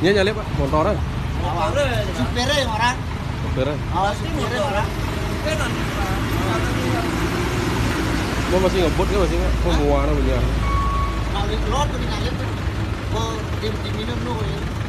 Iya nyali pak, motoran. Ya, supirnya yang orang. Motoran. Awas supirnya yang orang. Iya, kan? Mau masih ngebut nggak masih nggak? Mau muara punya. Kalau di keluar tuh ngalir tuh. Oh, dia diminum dulu ya.